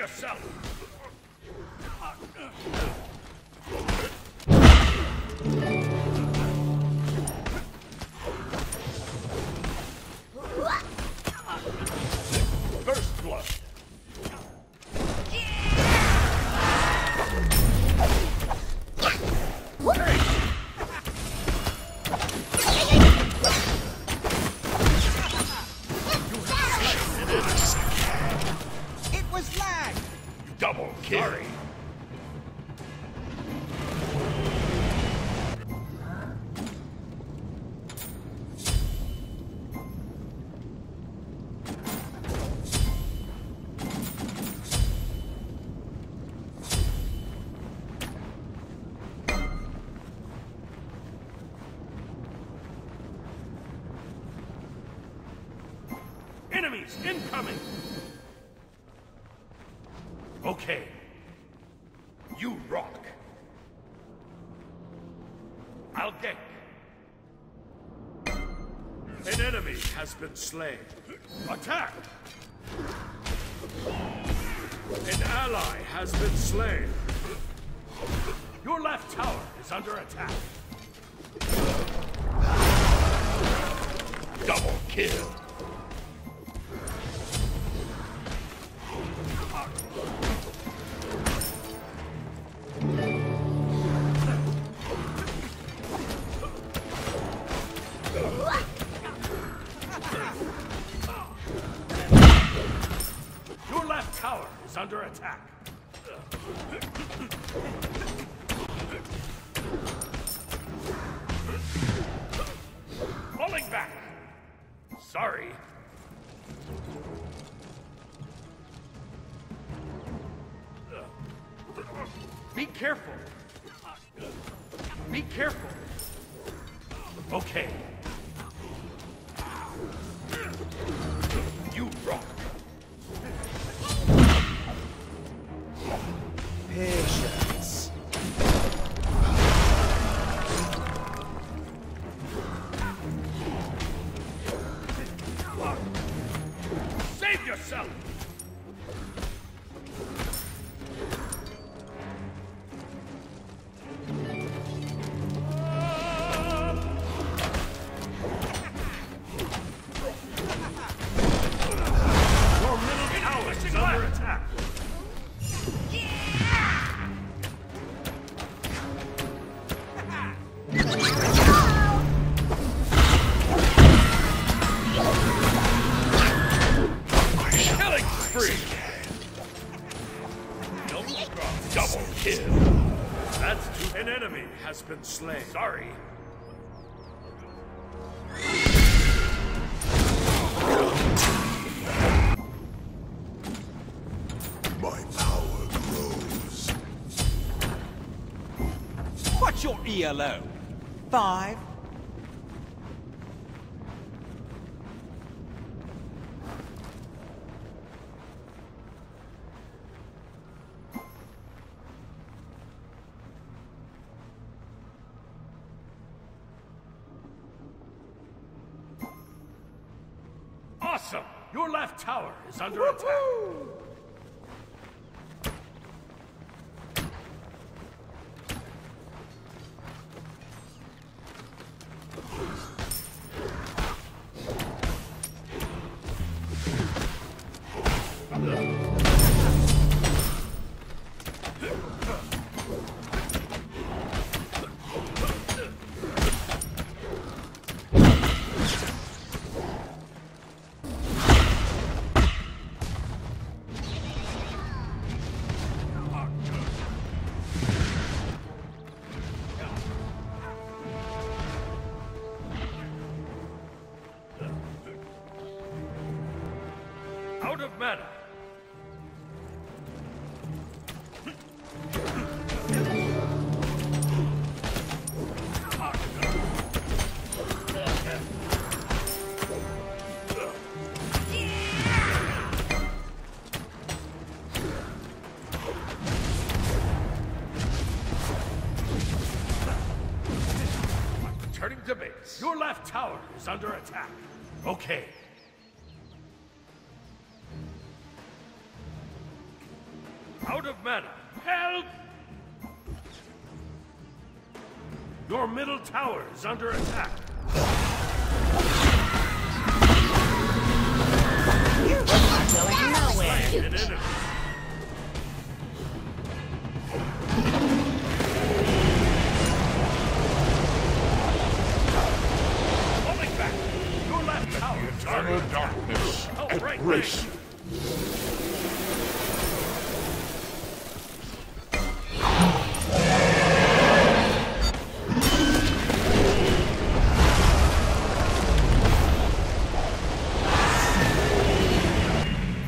Yourself! I'll get. An enemy has been slain. Attack! An ally has been slain. Your left tower is under attack. Double kill. Be careful. Be careful. Okay. You rock. Has been slain. Sorry. My power grows. What's your ELO? Five? Returning to base. Your left tower is under attack. Okay. Out of mana. Help! Your middle tower is under attack. Going nowhere. Oh, tower is under Eternal attack. darkness. Oh, right, Embrace.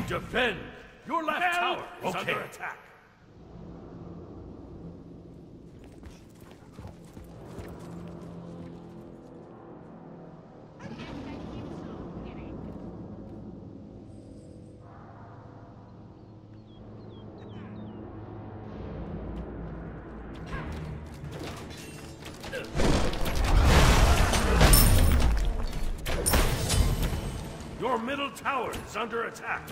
Defend! Your left tower is under attack. Tower is under attack.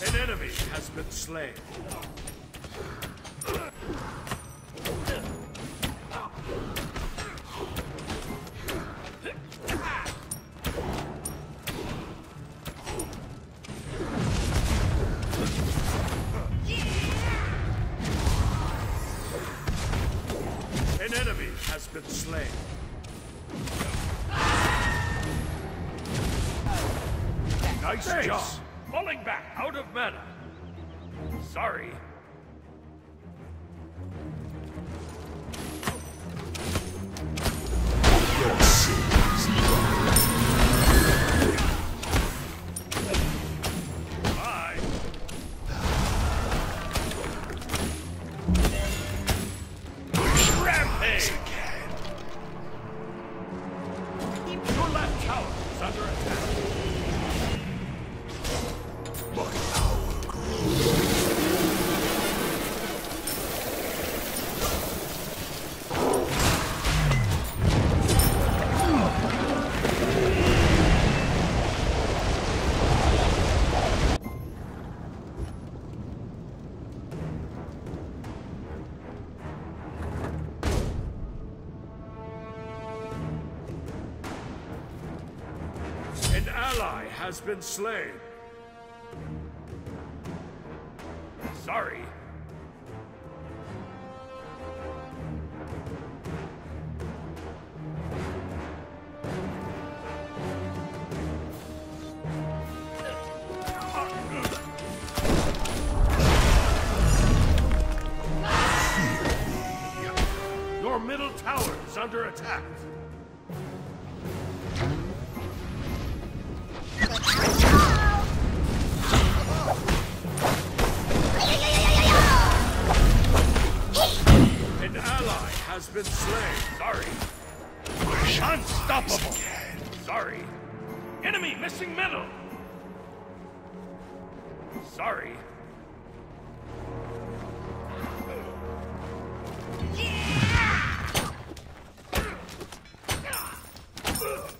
An enemy has been slain. Been slain. Nice Thanks. job. Falling back out of mana. Sorry. Has been slain. Unstoppable. Sorry. Enemy missing metal! Sorry.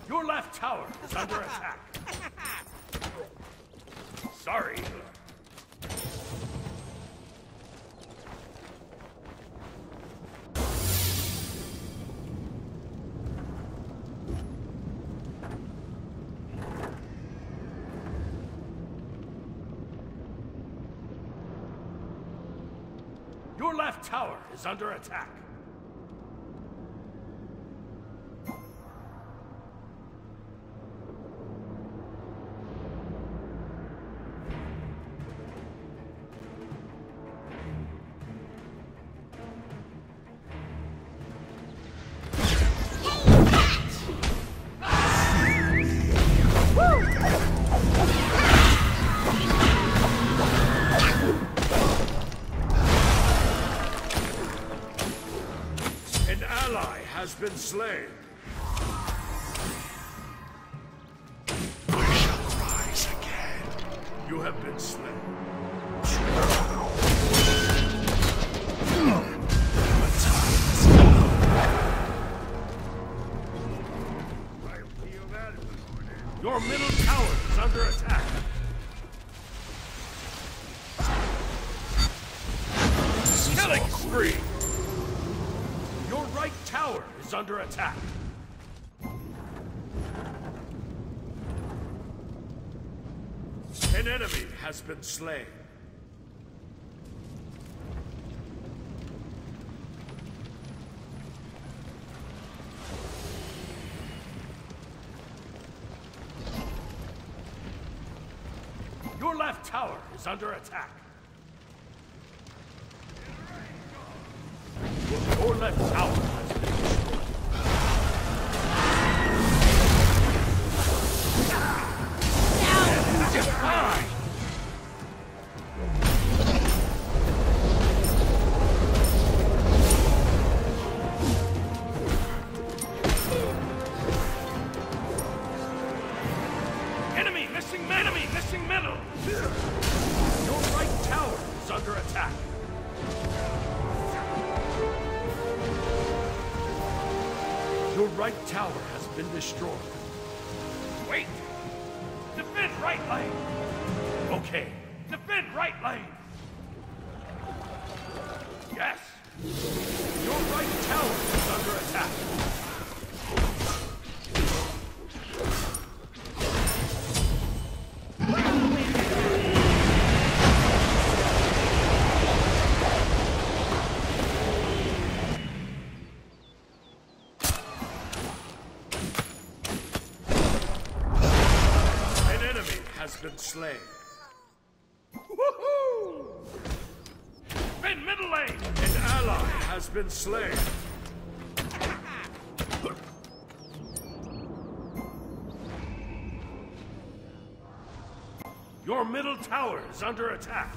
Your left tower is under attack. Sorry. Under attack. Slain. Under attack. An enemy has been slain. Your left tower is under attack. Your left tower right lane! Okay, defend right lane! Yes! Your right tower is under attack. Been slain. Your middle tower is under attack.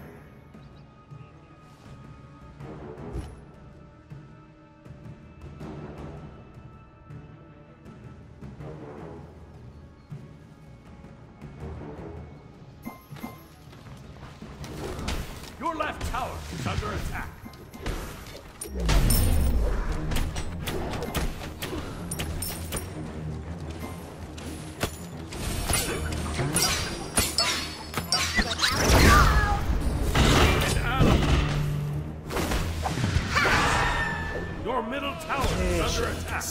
Your middle tower is under attack.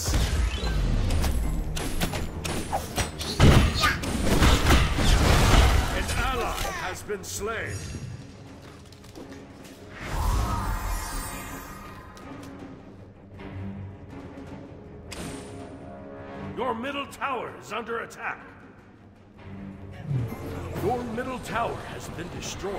An ally has been slain. Your middle tower is under attack. Your middle tower has been destroyed.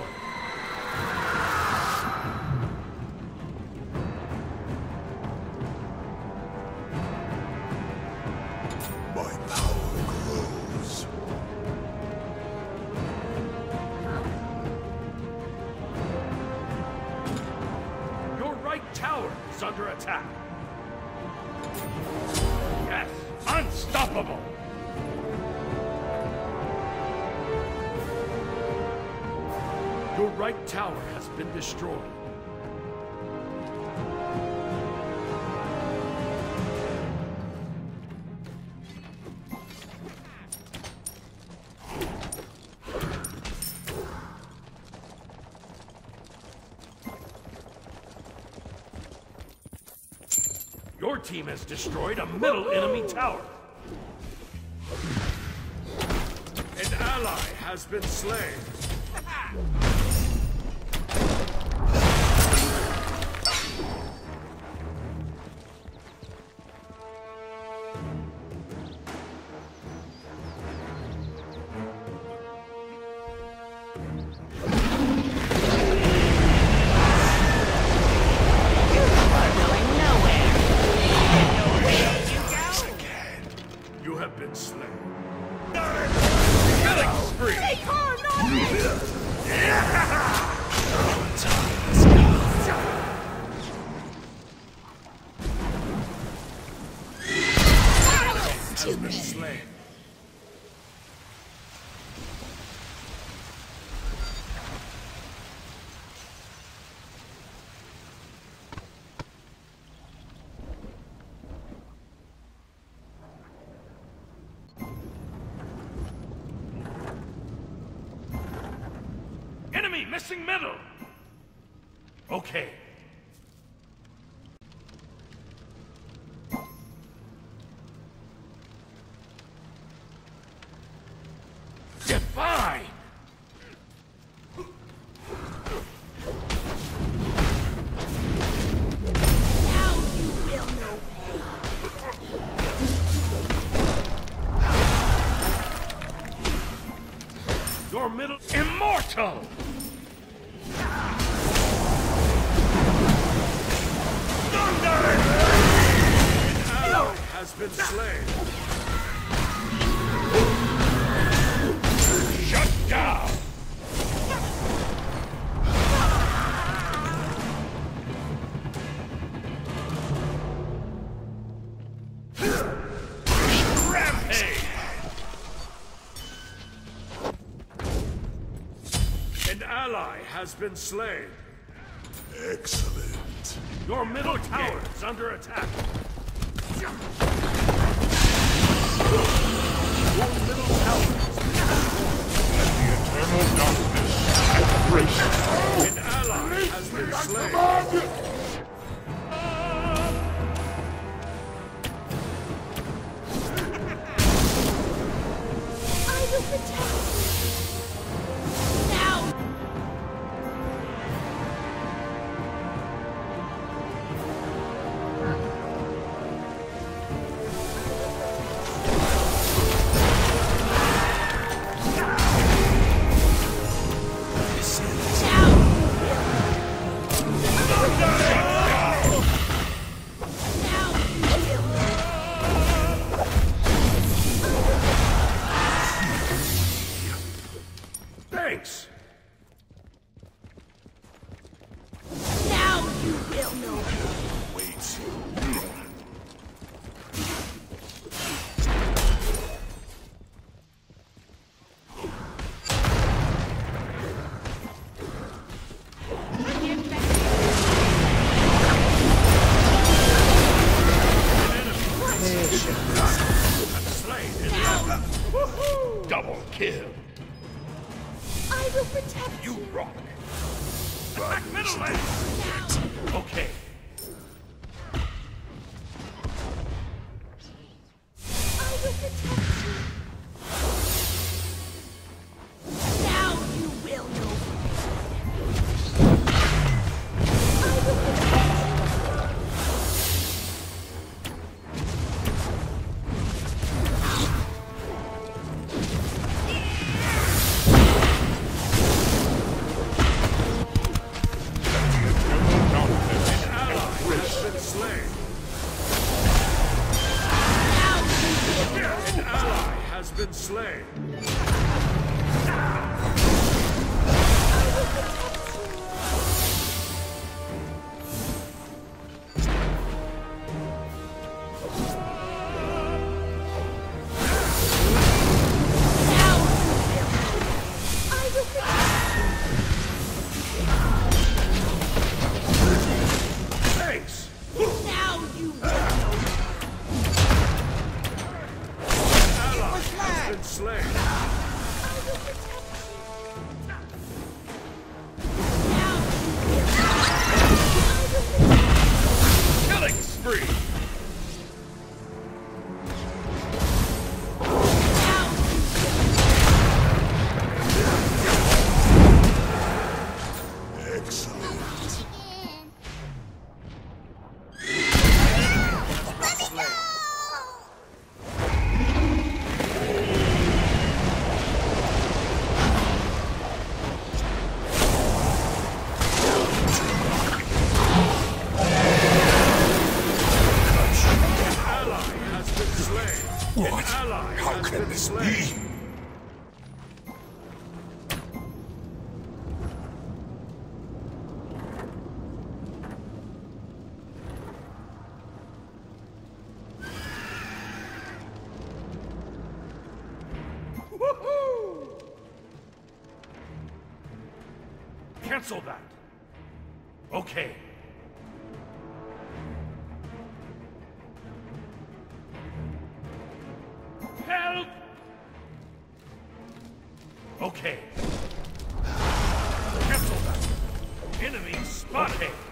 Your right tower has been destroyed. Your team has destroyed a middle enemy tower. An ally has been slain. You have been slain. Killing spree! Has missing middle! Okay. Divine! Now you will know pain. Your middle immortal! Been slain. and slay. Spotted!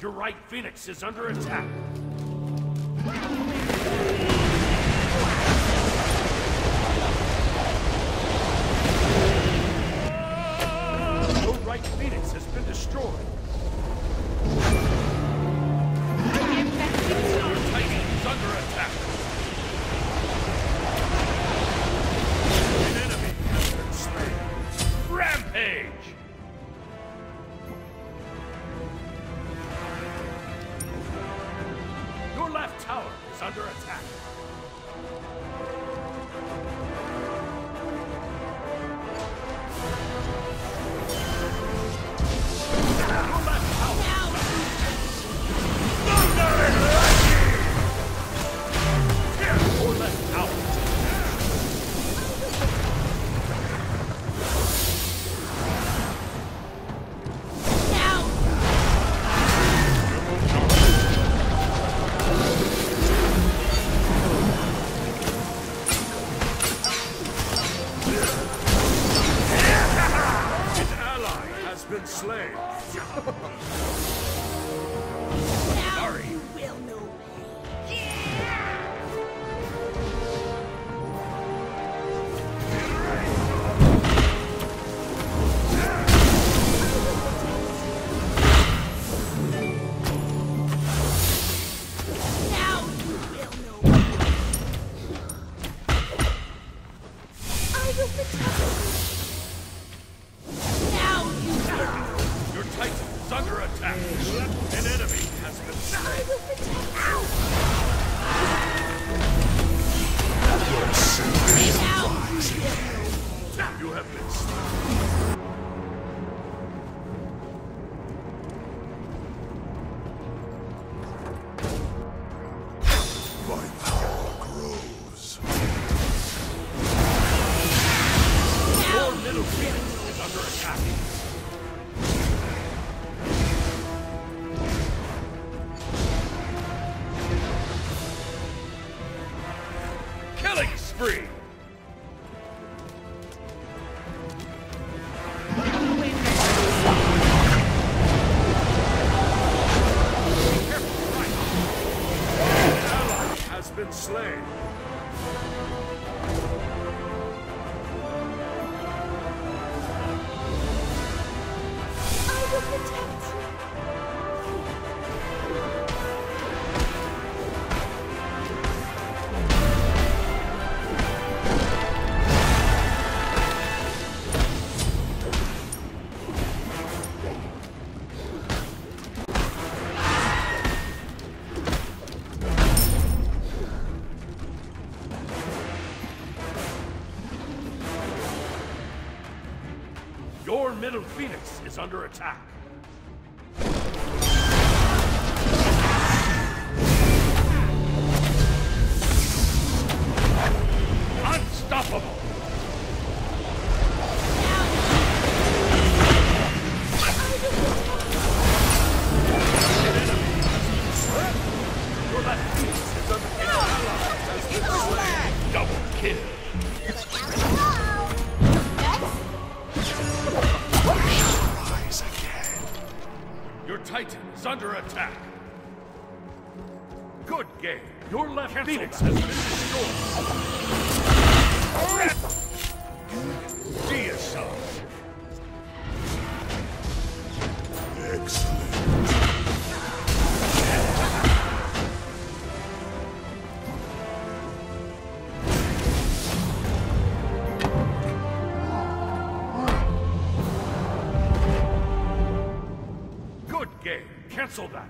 Your right phoenix is under attack. under attack. Titan is under attack. Good game. Your left Phoenix has been destroyed. Deicide. Excellent. Cancel that.